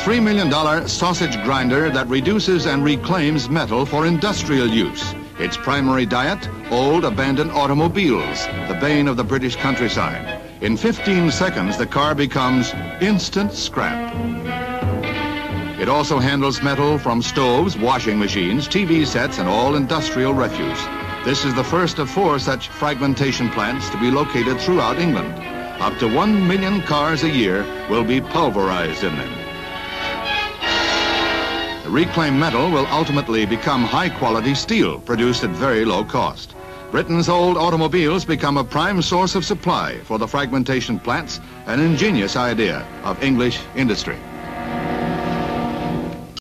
$3 million sausage grinder that reduces and reclaims metal for industrial use. Its primary diet, old abandoned automobiles, the bane of the British countryside. In 15 seconds, the car becomes instant scrap. It also handles metal from stoves, washing machines, TV sets, and all industrial refuse. This is the first of four such fragmentation plants to be located throughout England. Up to one million cars a year will be pulverized in them. Reclaimed metal will ultimately become high-quality steel produced at very low cost. Britain's old automobiles become a prime source of supply for the fragmentation plants, an ingenious idea of English industry.